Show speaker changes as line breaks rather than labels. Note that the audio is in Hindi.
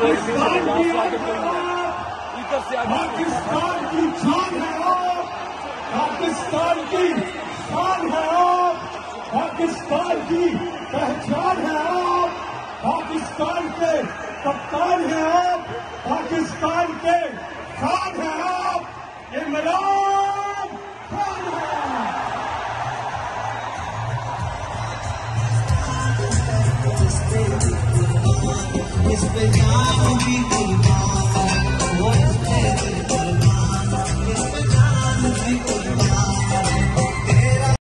पाकिस्तान की पाकिस्तान की शान है आप। पाकिस्तान की शान है आप। पाकिस्तान की पहचान है आप। पाकिस्तान के कप्तान है आप। पाकिस्तान के
It's been now, we